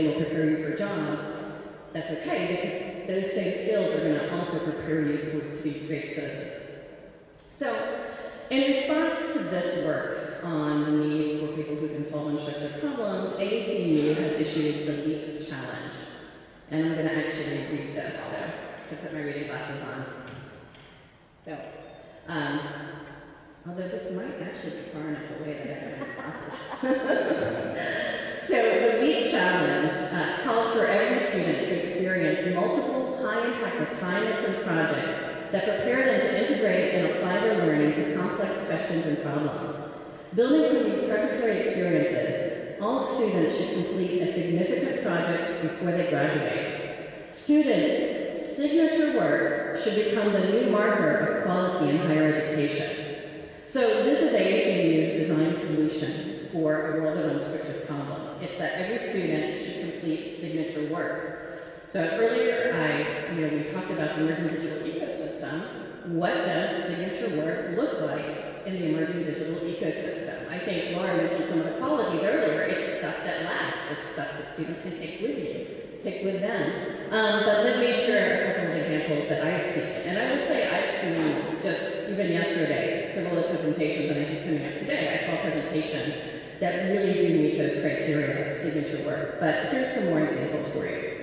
will prepare you for jobs, that's okay because those same skills are going to also prepare you for, to be great citizens. So, in response to this work on the need for people who can solve unstructured problems, AACU has issued the LEAP Challenge. And I'm going to actually read this, so to put my reading glasses on. So, um, although this might actually be far enough away that I don't have glasses. so the LEAP Challenge uh, calls for every student to experience multiple high-impact assignments and projects that prepare them to integrate and apply their learning to complex questions and problems. Building from these preparatory experiences, all students should complete a significant project before they graduate. Students' signature work should become the new marker of quality in higher education. So this is AACU's design solution for a world of unscripted problems. It's that every student should complete signature work. So earlier, I, you know, we talked about the emerging digital ecosystem. What does signature work look like in the emerging digital ecosystem? I think Laura mentioned some of the qualities earlier. It's stuff that lasts. It's stuff that students can take with you, take with them. Um, but let me share a couple of examples that I've seen. And I will say I've seen just even yesterday, several of the presentations, and I think coming up today, I saw presentations that really do meet those criteria of signature work. But here's some more examples for you.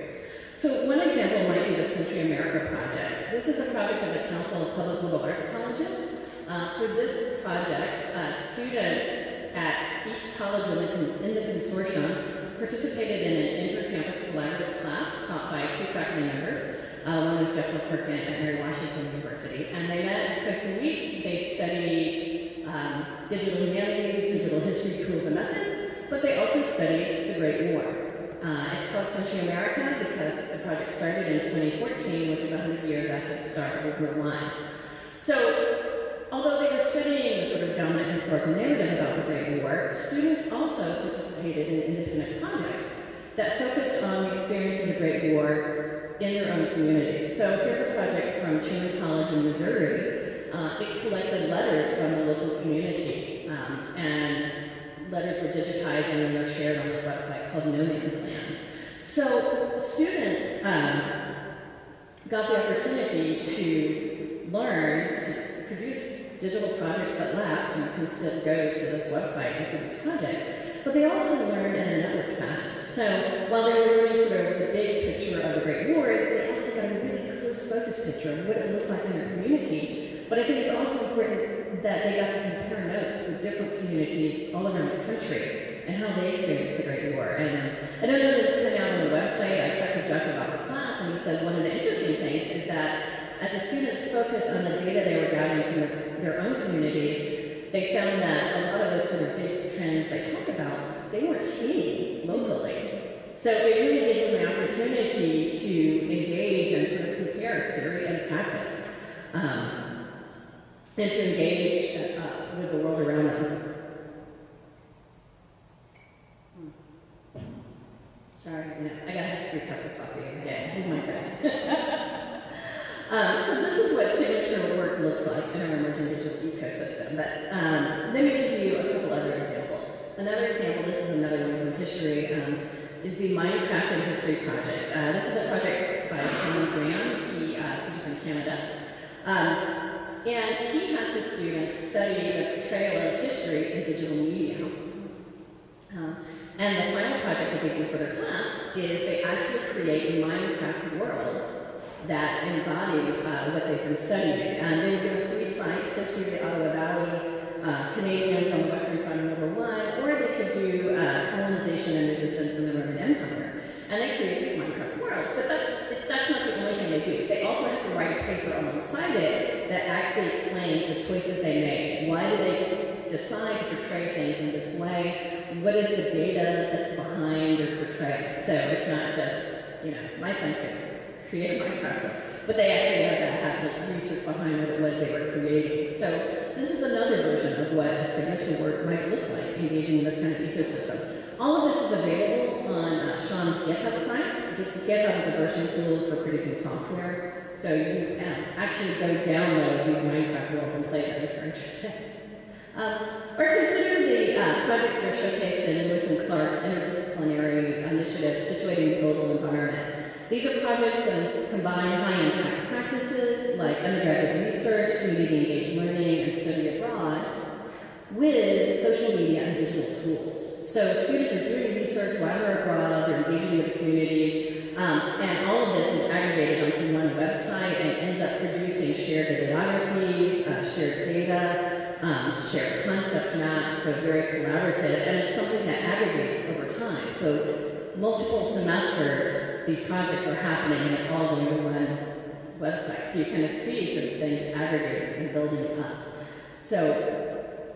So one example might be the Century America Project. This is a project of the Council of Public Liberal Arts Colleges. Uh, for this project, uh, students at each college in the, in the consortium participated in an inter-campus collaborative class taught by two faculty members. Uh, one was Jeff McClurken at Mary Washington University. And they met twice a week. They studied um, digital humanities, digital history, tools, and methods, but they also studied the Great War. Uh, it's called Century America because the project started in 2014, which is 100 years after the start of World War I. So, although they were studying the sort of dominant historical narrative about the Great War, students also participated in independent projects that focused on the experience of the Great War in their own communities. So here's a project from Truman College in Missouri. Uh, it collected letters from the local community, um, and letters were digitized and then they're shared on this website called No Man's Land. So students um, got the opportunity to learn to produce digital projects that last, and you can still go to this website and see these projects, but they also learned in a network fashion. So while they were learning sort of the big picture of the Great War, they also got a really close focus picture of what it looked like in their community. But I think it's also important that they got to compare notes with different communities all around the country and how they experienced the Great War. And um, I know that it's coming out on the website. I talked to Jeff about the class, and he said one of the interesting things is that as the students focused on the data they were gathering from the, their own communities, they found that a lot of those sort of big trends they talk about, they weren't seeing locally. So it really gives them the opportunity to engage and sort of compare theory and practice, um, and to engage uh, with the world around them. Sorry, no, I gotta have three cups of coffee every day. This is my thing. um, so this is what signature work looks like in our emerging digital ecosystem. But um, let me give you a couple other examples. Another example, this is another one from history, um, is the Minecraft in History project. Uh, this is a project by Tony Graham. He uh, teaches in Canada. Um, and he has his students studying the portrayal of history in digital media. Uh, and the final project that they do for their class is they actually create Minecraft worlds that embody uh, what they've been studying. And they were given three sites, history of the Ottawa Valley, uh, Canadians on the Western Front Number One, or they could do uh, colonization and resistance in the Roman Empire. And they create these Minecraft worlds. But that, that's not the only thing they do. They also have to write a paper alongside it that actually explains the choices they made. Why did they decide to portray things in this way? what is the data that's behind their portrayal? So it's not just, you know, my son created create a Minecraft but they actually had to have the research behind what it was they were creating. So this is another version of what a signature work might look like, engaging in this kind of ecosystem. All of this is available on uh, Sean's GitHub site. GitHub is a version tool for producing software. So you uh, actually go download these Minecraft worlds and play them if you're interested. Um, or consider the uh, projects that are showcased in Lewis and Clark's interdisciplinary initiative, situating the global environment. These are projects that combine high-impact practices like undergraduate research, community engaged learning, and study abroad with social media and digital tools. So students are doing research while they're abroad, they're engaging with the communities, um, and all of this is aggregated onto one website and ends up producing shared bibliographies, uh, shared data, um, shared concept maps, so very collaborative, and it's something that aggregates over time. So multiple semesters, these projects are happening and it's all going to one website. So you kind of see sort of things aggregating and building up. So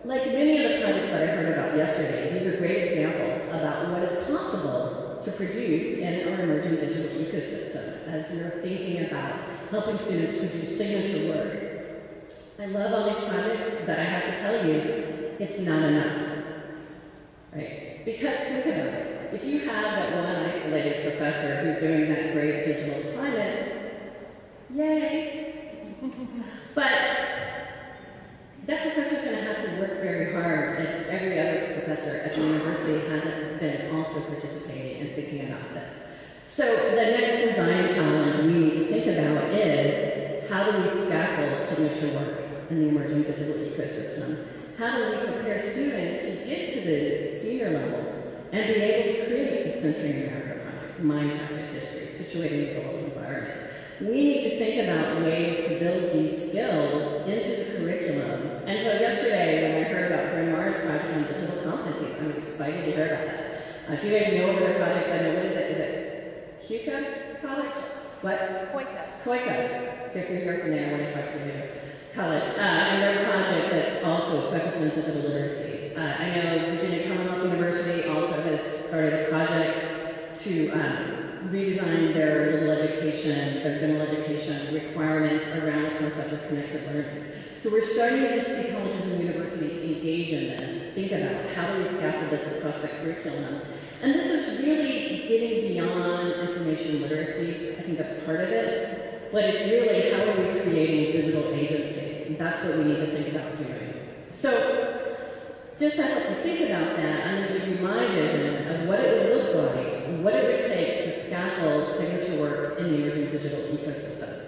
like many of the projects that I heard about yesterday, these are a great example about what is possible to produce in our emerging digital ecosystem as we're thinking about helping students produce signature work. I love all these projects, but I have to tell you, it's not enough. Right? Because think about it. If you have that one isolated professor who's doing that great digital assignment, yay! but that professor's going to have to work very hard if every other professor at the university hasn't been also participating and thinking about this. So the next design challenge we need to think about is how do we scaffold signature work in the emerging digital ecosystem? How do we prepare students to get to the senior level and be able to create the Century America Project, Minecraft History, situating the global environment? We need to think about ways to build these skills into the curriculum. And so yesterday, when I heard about Bryn Mawr's project on digital competencies, I was excited to hear about that. Uh, do you guys know what their projects? I know, what is it? Is it Huka College? What? Koika. Koika. So if you're here from there, I want to talk to you. College. Uh, and their project that's also focused on digital literacy. Uh, I know Virginia Commonwealth University also has started a project to um, redesign their little education, their general education requirements around the concept of connected learning. So we're starting to see colleges and universities engage in this, think about how do we scaffold this across the curriculum. And this is really getting beyond information literacy. I think that's part of it. But it's really how are we creating digital agency? And that's what we need to think about doing. So just to help you think about that, I'm going to give you my vision of what it would look like, what it would take to scaffold signature work in the emerging digital ecosystem.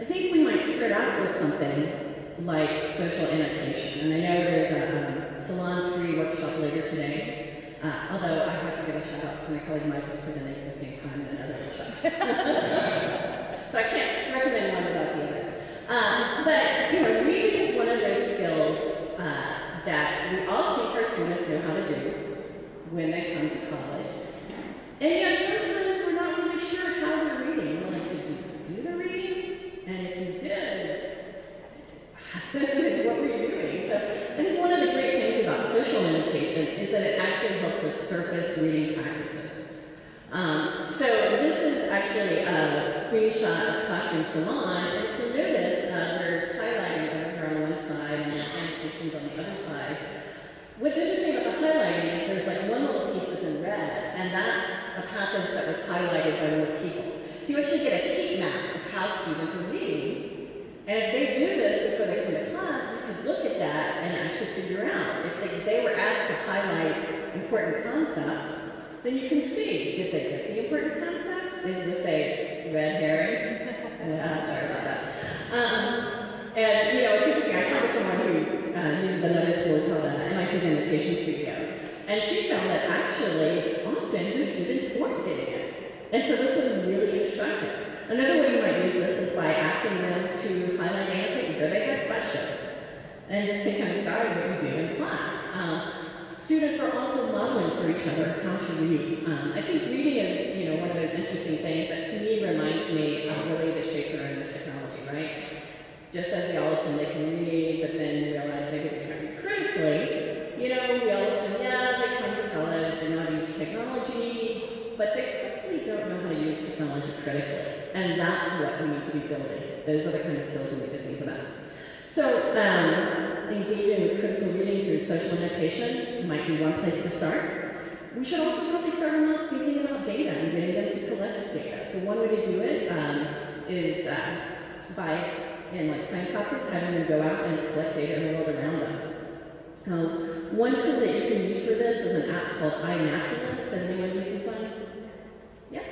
I think we might start out with something like social annotation. And I know there's a um, Salon 3 workshop later today, uh, although I have to give a shout out to my colleague Mike who's presenting at the same time in another workshop. so I can't recommend one without the other. Um, but, you know, reading is one of those skills uh, that we all think our students know how to do when they come to college. And yet sometimes we're not really sure how they're reading. We're like, did you do the reading? And if you what were you doing? So I think one of the great things about social annotation is that it actually helps us surface reading practices. Um, so this is actually a screenshot of Classroom Salon, and if you notice, uh, there's highlighting over here on one side and annotations on the other side. What's interesting about the highlighting is there's like one little piece that's in red, and that's a passage that was highlighted by more people. So you actually get a heat map of how students are reading. And if they do this before they come to class, you could look at that and actually figure out if they, they were asked to highlight important concepts, then you can see, did they get the important concepts? Is this a red herring? sorry about that. Um, and, you know, it's interesting. I talked to someone who uh, uses another tool called uh, MIT's Annotation Studio. And she found that actually, often her students weren't getting it. And so this was really instructive. Another way you might use this is by asking them to highlight annotate where they have questions. And this can kind of guide what you do in class. Um, Students are also modeling for each other how to read. Um, I think reading is, you know, one of those interesting things that to me reminds me of really the shaker and the technology, right? Just as we all assume they can read, but then realize they can't read critically, you know, we all assume, yeah, they come to college, they know how to use technology, but they probably don't know how to use technology critically. And that's what we need to be building. Those are the kind of skills we need to think about. So, um, engaging critical reading through social annotation might be one place to start. We should also probably start off thinking about data and getting them to collect data. So one way to do it um, is uh, by, in like science classes, having them go out and collect data in the world around them. Um, one tool that you can use for this is an app called iNaturalist. Anyone used this one? Yeah?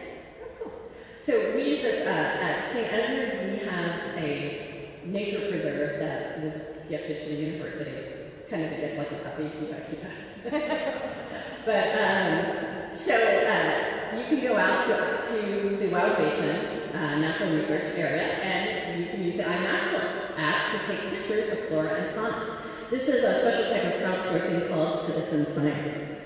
Oh, cool. So we use this uh, at St. Edward's. We have a nature preserve that was gifted to the university. It's kind of a gift like a puppy. You gotta keep it. but um, so uh, you can go out to, to the Wild Basin uh, Natural Research Area and you can use the iNaturalist app to take pictures of flora and fauna. This is a special type of crowdsourcing called citizen science.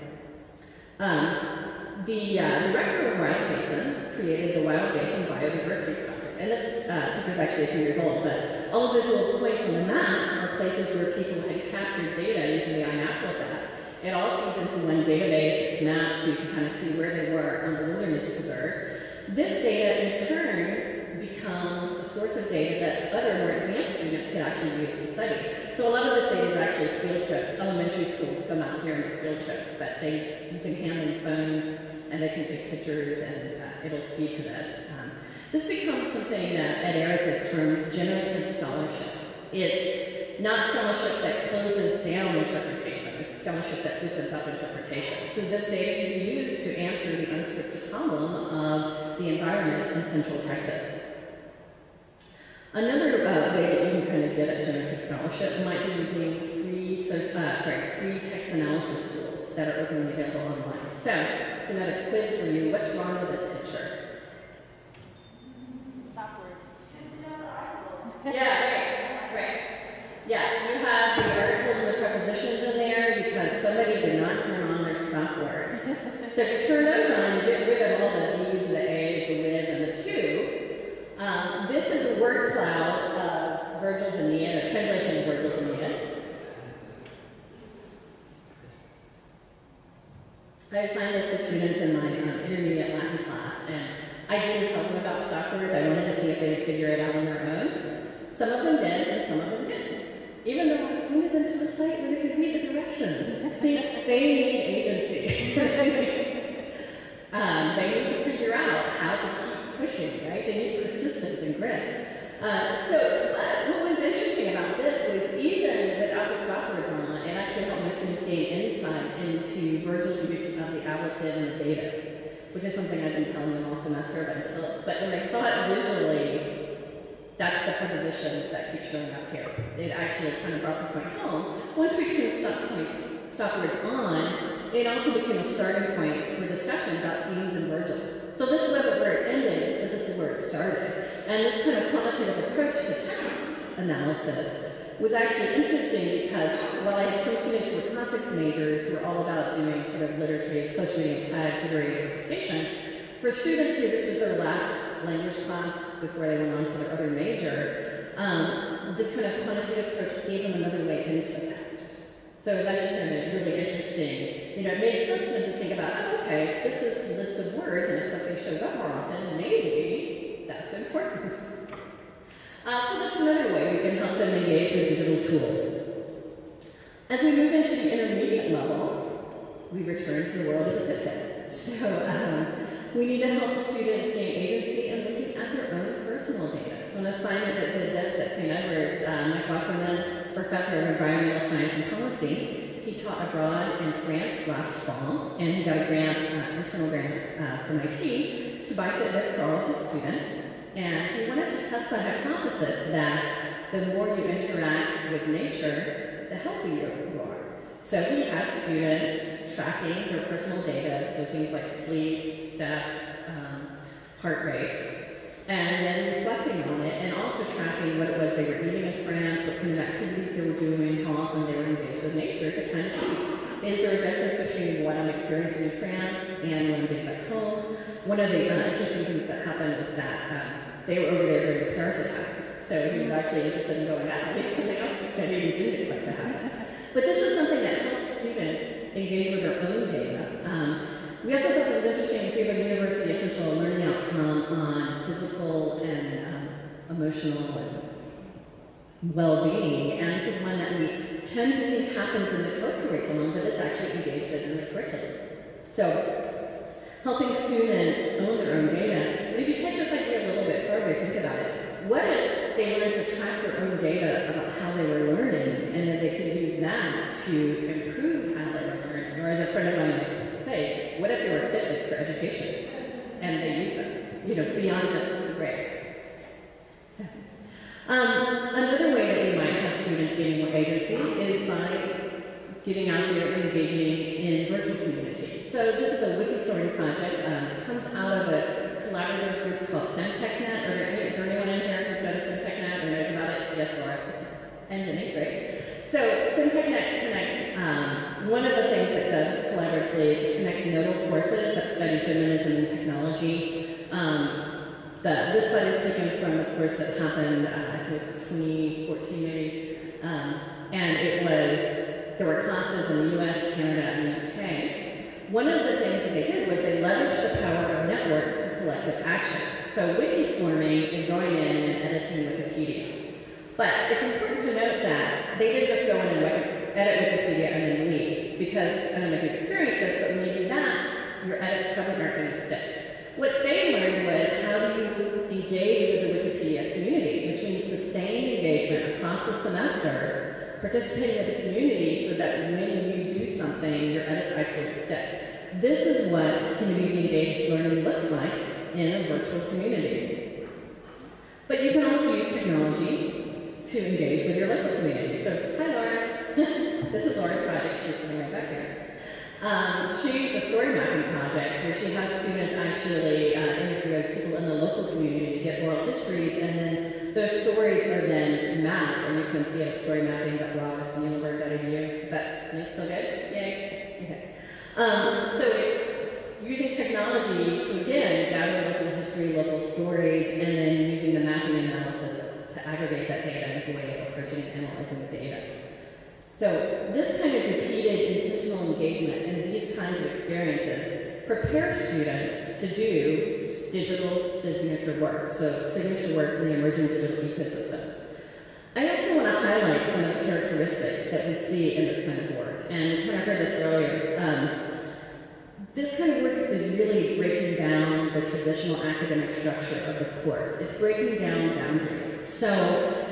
Um, the uh, director of Wild Basin created the Wild Basin Biodiversity. And this uh, picture is actually a few years old, but all those little points on the map are places where people had captured data using the iNaturalist app. It all feeds into one database, it's mapped so you can kind of see where they were on the wilderness preserve. This data, in turn, becomes a source of data that other more advanced students can actually use to study. So a lot of this data is actually field trips. Elementary schools come out here and do field trips that they you can hand them phones and they can take pictures and uh, it'll feed to this. Um, this becomes something that at ARIS is termed generative scholarship. It's not scholarship that closes down interpretation. It's scholarship that opens up interpretation. So this data can be used to answer the unscripted problem of the environment in central Texas. Another uh, way that you can kind of get at generative scholarship might be using free, so, uh, sorry, free text analysis tools that are openly available online. So, so another quiz for you. What's wrong with this picture? Stop words. Yeah, right, right. Yeah, you have the articles and the prepositions in there because somebody did not turn on their stop words. so if you turn those on, you get rid of all the these, the a's, the with, and the to. Um, this is a word cloud of Virgil's Aeneid, a translation of Virgil's Aeneid. I assigned this to students in my um, intermediate Latin class, and I didn't tell them about stop words. I wanted to see if they would figure it out on their own. Some of them did, and some of them didn't. Even though I pointed them to a site where they could read the directions. see, they need agency. um, they need to figure out how to keep pushing, right? They need persistence and grit. Uh, so uh, what was interesting about this was even without the stop words on it, it actually helped my students gain insight into Virgil's use of the ablative and the dative, which is something I've been telling them all semester, but until but when they saw it visually, that's the prepositions that keep showing up here. It actually kind of brought the point home. Once we turned stop points, stop words on, it also became a starting point for discussion about themes in Virgil. So this wasn't where it ended, but this is where it started. And this kind of quantitative approach to text analysis was actually interesting because while I had some students who were classics majors who were all about doing sort of literature, close reading of tags, literary interpretation, for students who this was their last language class before they went on to their other major, um, this kind of quantitative approach gave them another way into the text. So it was actually kind of really interesting. You know, it made sense to think about, oh, okay, this is a list of words, and if something shows up more often, maybe important. Uh, so that's another way we can help them engage with digital tools. As we move into the intermediate level, we return to the world of the Fitbit. So um, we need to help students gain agency in looking at their own personal data. So an assignment that did this at St. Edward's, uh, Mike Wasserman, professor of environmental science and policy, he taught abroad in France last fall, and he got a grant, uh, internal grant uh, from IT to buy Fitbits for all of his students. And he wanted to test the hypothesis that the more you interact with nature, the healthier you are. So he had students tracking their personal data, so things like sleep, steps, um, heart rate, and then reflecting on it, and also tracking what it was they were eating in France, what kind of activities they were doing, how often they were engaged with nature, to kind of see is there a difference between what I'm experiencing in France and when I'm getting back home? One of the uh, interesting things that happened was that um, they were over there during the Paris attacks, so he was actually interested in going out, maybe something else to study and do this like that. But this is something that helps students engage with their own data. Um, we also thought it was interesting to have a university essential learning outcome on physical and um, emotional and well-being, and this is one that we tend to think happens in the co-curriculum, but is actually engaged in the curriculum. So, helping students own their own data. But if you take this idea a little bit further, think about it. What if they learned to track their own data about how they were learning, and then they could use that to improve their learning Or as a friend of mine to say, what if there were Fitbits for education? And they use them, you know, beyond just the grade. Um, another way that we might have students gaining more agency is by getting out there and engaging in virtual communities. So this is a Wikistorming project. Um, it comes out of a collaborative group called FemTechNet. Are there any, is there anyone in here who's got a FemTechNet or knows about it? Yes, Laura. And Jenny, great. So FemTechNet connects, um, one of the things it does collaboratively is it connects nodal courses that study feminism and technology. Um, the, this slide is taken from the course that happened, uh, I think it was 2014 maybe, um, and it was, there were classes in the US, Canada, and the UK. One of the things that they did was they leveraged the power of networks for collective action. So Wikistorming is going in and editing Wikipedia. But it's important to note that they didn't just go in and edit Wikipedia and then leave, because I don't know if you've experienced this, but when you do that, your edits probably aren't going to stick. What they learned was how do you engage with the Wikipedia community, which means sustained engagement across the semester, participating with the community so that when you do something, your edits actually stick. This is what community engaged learning looks like in a virtual community. But you can also use technology to engage with your local community. So, hi Laura. this is Laura's project. She's sitting right back here. Um, she used a story mapping project where she has students actually uh, interview people in the local community to get oral histories, and then those stories are then mapped, and you can see a story mapping it at storymapping.ross.muhlenberg.edu. Is that still good? Yay? Okay. Um, so using technology to, again, gather local history, local stories, and then using the mapping analysis to aggregate that data as a way of approaching and analyzing the data. So this kind of repeated intentional engagement in these kinds of experiences prepare students to do digital signature work, so signature work in the emerging digital ecosystem. I also want to highlight some of the characteristics that we see in this kind of work, and kind of heard this earlier. Um, this kind of work is really breaking down the traditional academic structure of the course. It's breaking down boundaries. So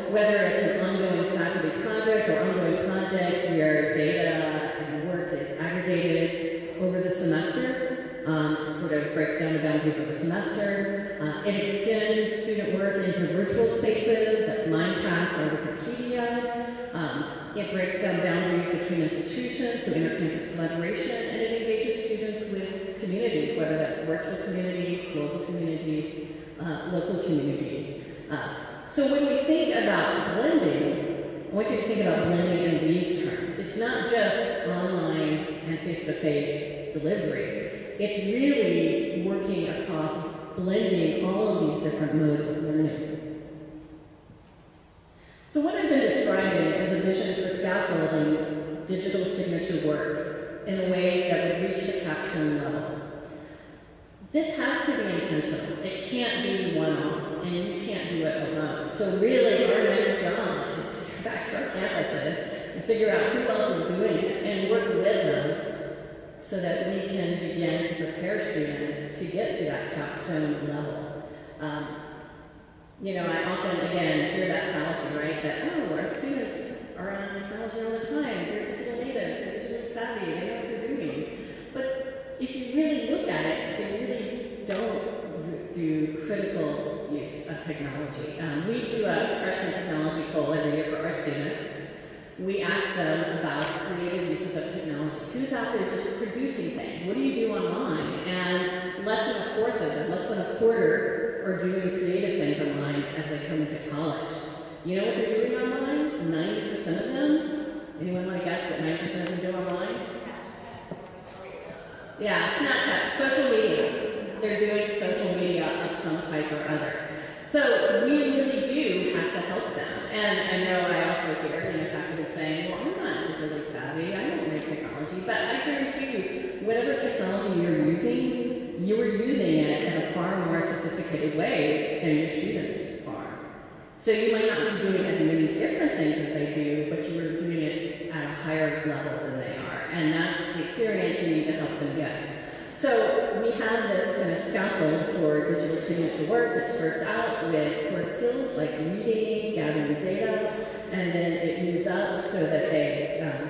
whether it's an ongoing faculty project or ongoing project where data and work is aggregated over the semester, um, it sort of breaks down the boundaries of the semester. Uh, it extends student work into virtual spaces like Minecraft or Wikipedia. Um, it breaks down boundaries between institutions, so intercampus collaboration, and it engages students with communities, whether that's virtual communities, global communities, uh, local communities. Uh, so when we think about blending, I want you to think about blending in these terms. It's not just online and face-to-face delivery. It's really working across blending all of these different modes of learning. So what I've been describing is a vision for scaffolding digital signature work in ways that would reach the capstone level. This has to be intentional. It can't be one-off, and you can't do it alone. So really, our next job is to go back to our campuses and figure out who else is doing it and work with them so that we can begin to prepare students to get to that capstone level. Um, you know, I often, again, hear that fallacy, right, that, oh, our students are on technology all the time. They're digital natives, they're digitally savvy, they know what they're doing. But if you really look at it, they really don't do critical use of technology. Um, we do a freshman technology poll every year for our students. We ask them about creative uses of technology. Who's out there just producing things? What do you do online? And less than a fourth of them, less than a quarter, are doing creative things online as they come into college. You know what they're doing online? 90% of them? Anyone want to guess what 90% of them do online? Yeah, Snapchat, social media. They're doing social media of some type or other. So we really do have to help them. And I know I also hear, you know, faculty saying, well, I'm not digitally savvy, I don't know technology, but I guarantee you, whatever technology you're using, you are using it in a far more sophisticated ways than your students are. So you might not be doing as many different things as they do, but you are doing it at a higher level than they are. And that's the experience you need to help them get. So we have this kind of scaffold for digital signature work. It starts out with core skills like reading, gathering data, and then it moves up so that they um,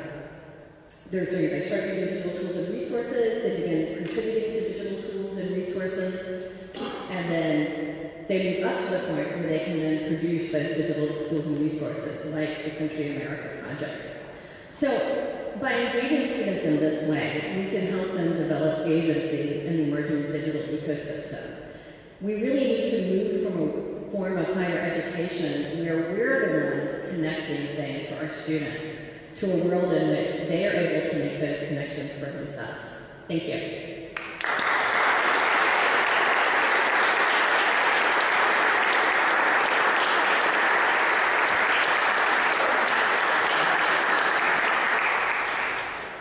they're, so they start using digital tools and resources, they begin contributing to digital tools and resources, and then they move up to the point where they can then produce those digital tools and resources, like the Century America Project. So, by engaging students in this way, we can help them develop agency in the emerging digital ecosystem. We really need to move from a form of higher education where we're the ones connecting things for our students to a world in which they are able to make those connections for themselves. Thank you.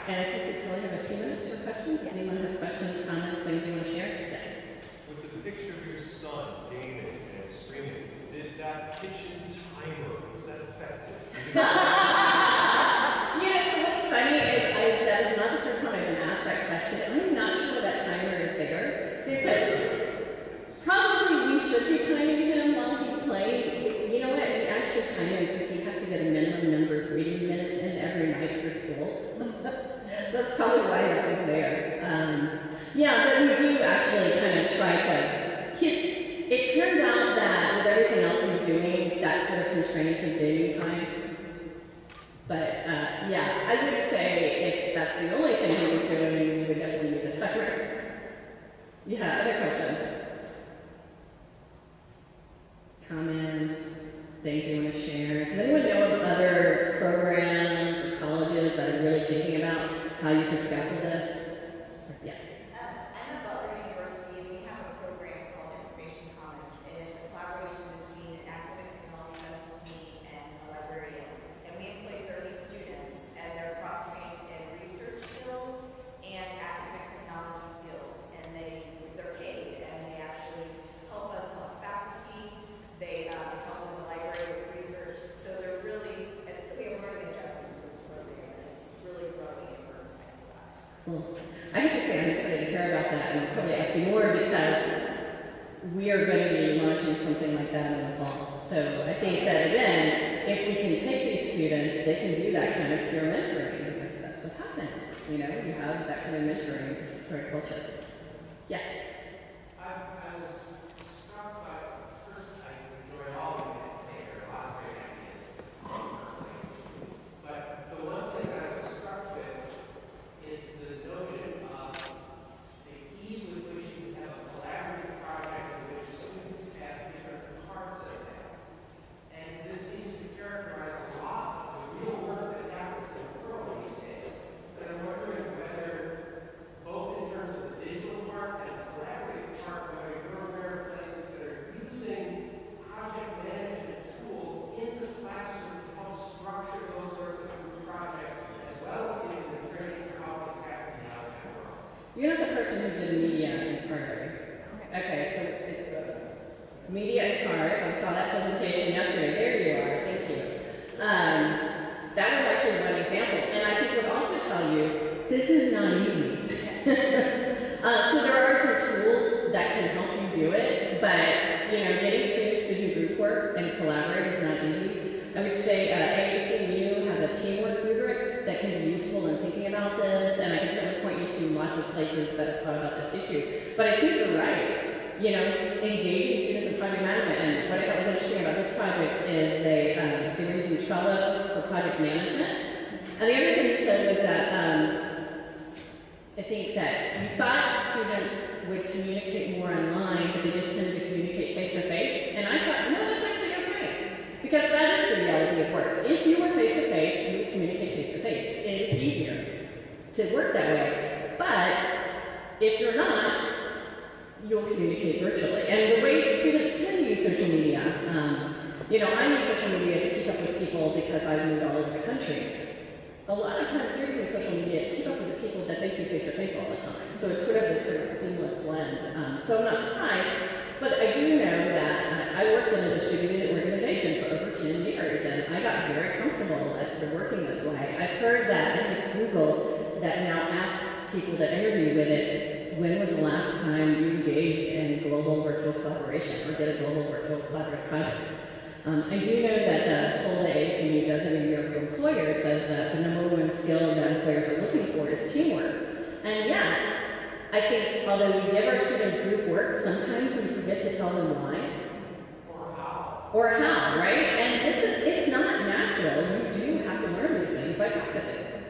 And I think we probably have a few minutes for questions. If anyone has questions, comments, things you want to share? Yes. With the picture of your son, David, and streaming, did that kitchen timer, was that effective? You know, so what's funny is I, that is not the first time I've been asked that question. I'm not sure that timer is there. Because probably we should be timing him while he's playing. You know what? We actually time him because he has to get a minimum number of reading minutes in every night for school. That's probably why that was there. Um, yeah, but we do actually kind of try to. It turns out that with everything else he's doing, that sort of constrains his dating time. But uh, yeah, I would say if that's the only thing he was doing, we would definitely need a timer. Yeah, other questions? Comments? Things you want to share? Does anyone know of other programs or colleges that are really thinking about how you could scaffold this? Yeah. Um, I'm at Butler University, and we have a program called Information Commons, and it's a collaboration between an academic technology specialist, me, and a librarian. And we employ 30 students, and they're cross-trained in research skills and academic technology skills. And they, they're paid, and they actually help us help faculty. They um, help in the library with research, so they're really, and so we have a learning objective for this program, and it's really growing, and we're excited about it. Well, I have to say I'm excited to hear about that and I'll probably ask you more because we are going to be launching something like that in the fall. So I think that again, if we can take these students, they can do that kind of peer mentoring because that's what happens. You know, you have that kind of mentoring for culture. Yes. I, I was struck by, first, I enjoyed all of it, say, there are a lot of great ideas. But the one thing that I was struck with is the notion of the ease with which you have a collaborative project in which students have different parts of that. And this seems to characterize a lot of the real work that happens in the world these days. But I'm wondering whether, both in terms of the digital part and the collaborative part, whether you're aware of places that are using project management tools in the classroom to help structure those sorts of group projects, as well as giving the training for how it's happening out in the world. You're not the person who did media in cars, are you? Okay, so uh, media and cars. I saw that presentation yesterday. There you are. Thank you. Um, that was actually one example, and I think would also tell you this is not easy. uh, so there are some tools that can help you do it, but you know, getting students to do group work and collaborate is not easy. I would say uh, has a teamwork rubric that can be useful in thinking about this, and I can certainly point you to lots of places that have thought about this issue. But I think you're right. You know, engaging students in project management, and what I thought was interesting about this project is they um, they were using Trello for project management. And the other thing you said was that um, I think that you thought students would communicate more online, but they just tended to communicate face to face. And I thought, no, that's actually okay. Because that is the reality of work. If you were face to face, you would communicate face to face. It is easier to work that way. But if you're not, you'll communicate virtually. And the way students to use social media, um, you know, I use social media to keep up with people because I've moved all over the country. A lot of times you're social media to keep up with the people that they see face to face all the time. So it's sort of this sort of seamless blend. Um, so I'm not surprised, but I do know that I worked in a distributed organization for over 10 years, and I got very comfortable at sort of working this way. I've heard that, it's Google, that now asks people that interview with it, when was the last time you engaged in global virtual collaboration or did a global virtual collaborative project? Um, I do know that the poll that ASMU does every year for employers says that the number one skill that employers are looking for is teamwork. And yet, I think although we give our students group work, sometimes we forget to tell them why Or how? or how, right? And this is, it's not natural. You do have to learn these things by practicing.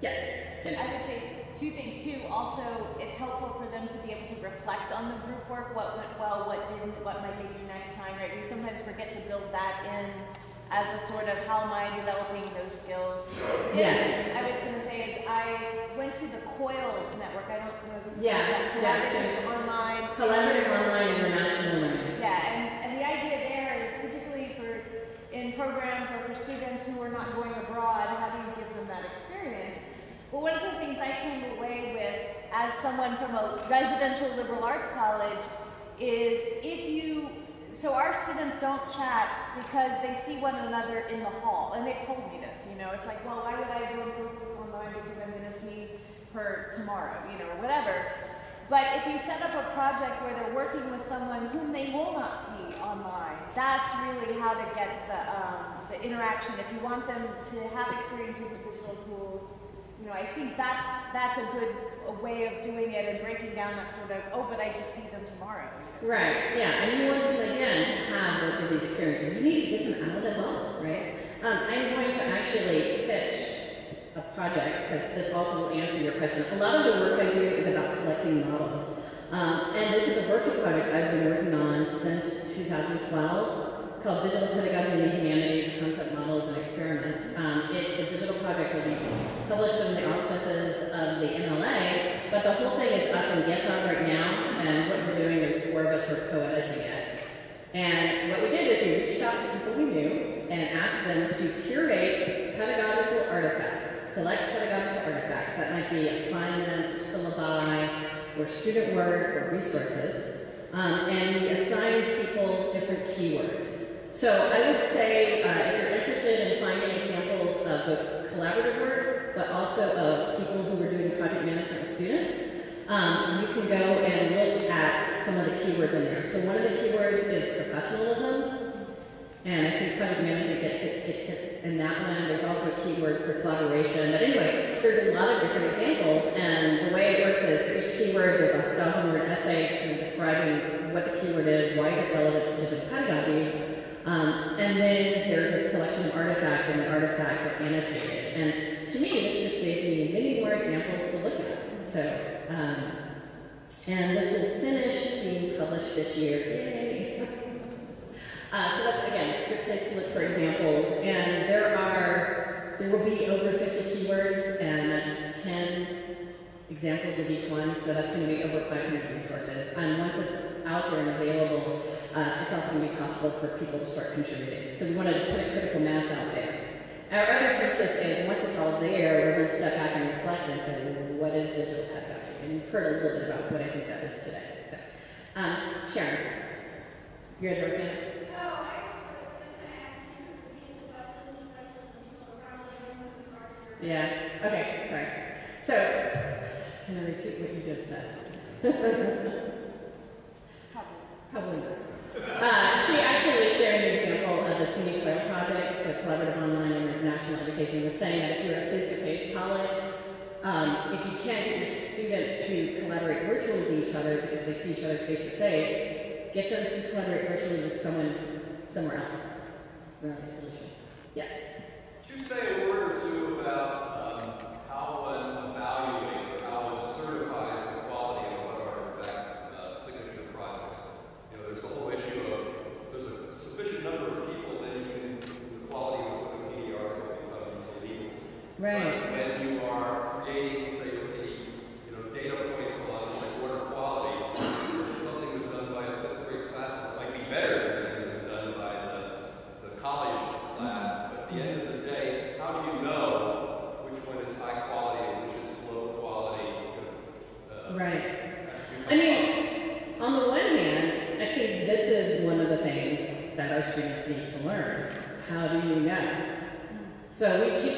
Yes. I would say two things too. Also, it's helpful for them to be able to reflect on the group work, what went well, what didn't, what might they do next time, right? We sometimes forget to build that in as a sort of how am I developing those skills. Yes. I was gonna say is I went to the COIL network. I don't know Yeah, heard of that yeah, so- collaborative online. Collaborative online international learning. Yeah, and, and the idea there is particularly for in programs or for students who are not going abroad, how do you give them that experience? Well, one of the things I came away with as someone from a residential liberal arts college is if you so our students don't chat because they see one another in the hall, and they've told me this. You know, it's like, well, why would I go and post this online because I'm going to see her tomorrow, you know, or whatever. But if you set up a project where they're working with someone whom they will not see online, that's really how to get the, um, the interaction. If you want them to have experiences with digital you know, I think that's that's a good a way of doing it and breaking down that sort of oh, but I just see them tomorrow. Right, yeah, and you want to, again, have both of these experiences. You need to get them out of the bubble, right? Um, I'm going to actually pitch a project, because this also will answer your question. A lot of the work I do is about collecting models. Um, and this is a virtual project I've been working on since 2012 called Digital Pedagogy in the Experiments. Um, it's a digital project that we published under the auspices of the MLA, but the whole thing is up in GitHub right now, and what we're doing, there's four of us who are co-editing it. And what we did is we reached out to people we knew and asked them to curate pedagogical artifacts, select pedagogical artifacts. That might be assignments, syllabi, or student work, or resources. Um, and we assigned people different keywords. So I would say, uh, if you're interested in finding examples of both collaborative work, but also of people who were doing project management with students, um, you can go and look at some of the keywords in there. So one of the keywords is professionalism, and I think project management get, gets hit in that one. There's also a keyword for collaboration. But anyway, there's a lot of different examples, and the way it works is for each keyword, there's a thousand word essay describing what the keyword is, why is it relevant to digital pedagogy, and then there's this collection of artifacts, and the artifacts are annotated. And to me, this just gave me many more examples to look at. So, um, and this will finish being published this year. Yay! uh, so that's again a good place to look for examples. And there are there will be over 50 keywords, and that's 10 examples of each one. So that's going to be over 500 resources. And once it's out there and available, uh, it's also going to be possible for people to start contributing. So we want to put a critical mass out there. Our other thesis is once it's all there, we're going to step back and reflect and say, well, what is digital pedagogy? And you've heard a little bit about what I think that is today. So, um, Sharon, you're the right Yeah. Okay. Sorry. So, can I repeat what you just said? Probably. Not. Uh, she actually was sharing an example of the SUNY COIL project, so collaborative online and international education, was saying that if you're a face-to-face college, um, if you can't get your students to collaborate virtually with each other because they see each other face-to-face, get them to collaborate virtually with someone somewhere else. A solution. Yes. You say a word or two about um, how one evaluates or how one certifies the quality of one artifact uh, signature projects? You know, there's the whole issue of there's a sufficient number of people that you can the quality of a Wikipedia article becomes illegal. Right. But when you are creating, say, the you know data points on like water quality, if something was done by a fifth grade class, it might be better than it was done by the, the college class. But at the end of the day, how do you know which one is high quality and which is low quality? Uh, Right. I mean, on the one hand, I think this is one of the things that our students need to learn. How do you know? So we teach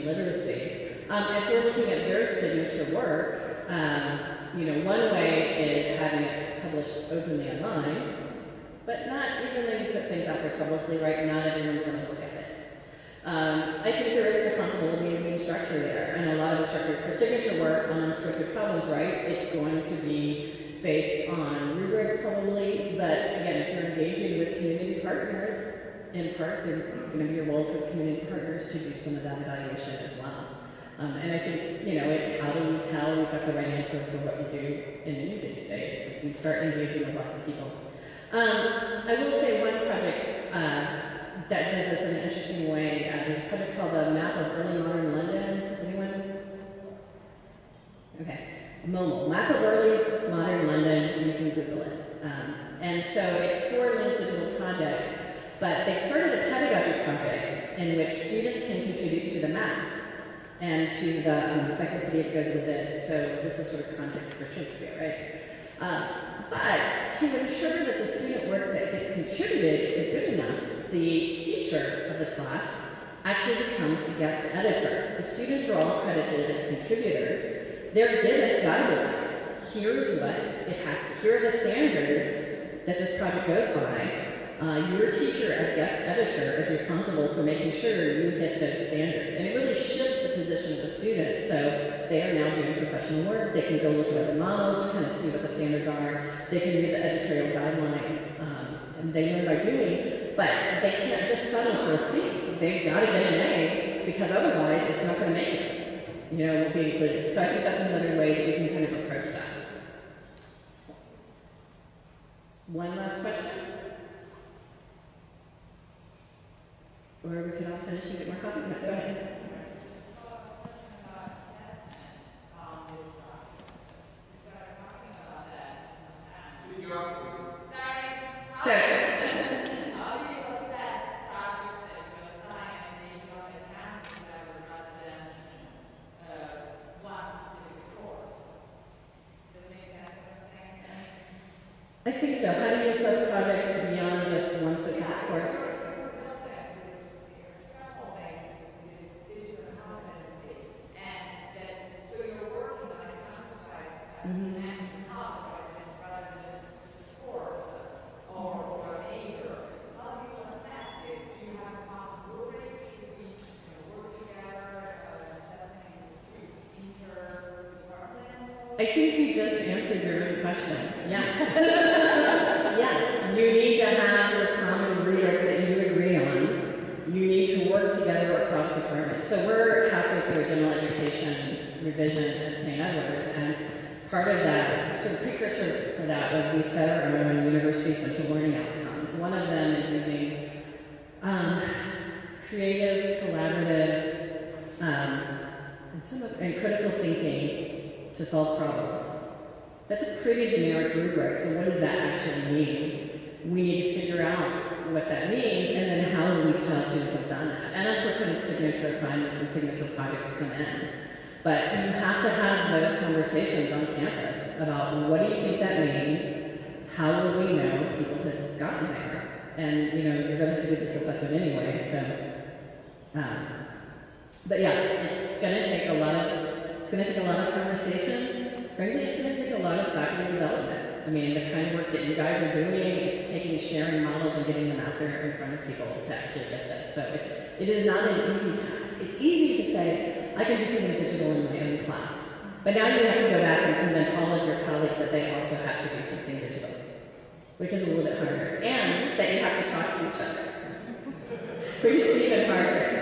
literacy. Um, if we're looking at their signature work, um, you know, one way is having it published openly online. but not even though you put things out there publicly, right, not everyone's gonna look at it. Um, I think there is a responsibility in being structure there, and a lot of instructors for signature work on unscripted problems, right, it's going to be based on rubrics probably, but again, if you're engaging with community partners, in part, it's gonna be a role for community partners to do some of that evaluation as well. Um, and I think, you know, it's how do we tell we've got the right answer for what we do in any day to day, it's like we start engaging with lots of people. Um, I will say one project, uh, that does this in an interesting way. Uh, there's a project called the Map of Early Modern London. Does anyone? Okay. MOML, Map of Early Modern London. You can Google it. Um, and so it's four linked digital projects, but they've started a pedagogy project in which students can contribute to the map and to the um, encyclopedia that goes with it. So this is sort of context for Shakespeare, right? Uh, but to ensure that the student work that gets contributed is good enough, the teacher of the class actually becomes the guest editor. The students are all credited as contributors. They're given guidelines. Here's what it has here are the standards that this project goes by. Uh, your teacher as guest editor is responsible for making sure you hit those standards. And it really shifts the position of the students. So they are now doing professional work. They can go look at other models to kind of see what the standards are. They can read the editorial guidelines. Um, and they learn by doing, but they can't just settle for a C. They've got to get an A because otherwise it's not going to make it. You know, it won't be included. So I think that's another way that we can kind of approach that. One last question? Or we could all finish and get more coffee. Go ahead. So, How do you assess projects that you assign and then you don't account for them rather than, uh, one specific course? Does it make sense what I'm saying? I think so. How do you assess projects beyond just one specific course? Mhm. I think you just answered your own question. Yeah. yes, you need to have sort of common rubrics that you agree on. You need to work together across departments. So we're halfway through a general education revision at St. Edward's, and part of that, sort of precursor for that was we set our own university central learning outcomes. One of them is using um, creative, collaborative, um, and, critical thinking to solve problems. That's a pretty generic rubric, so what does that actually mean? We need to figure out what that means, and then how do we tell students have done that? And that's where kind of signature assignments and signature projects come in. But you have to have those conversations on campus about what do you think that means? How will we know people have gotten there? And you know, you're going to do this assessment anyway, so. Um, but yes, to take a lot of it's to take a lot of conversations. Frankly, it's to take a lot of faculty development. I mean, the kind of work that you guys are doing, it's taking sharing models and getting them out there in front of people to actually get this. So it, it is not an easy task. It's easy to say, I can do something digital in my own class. But now you have to go back and convince all of your colleagues that they also have to do something digital, which is a little bit harder. And that you have to talk to each other, which is even harder.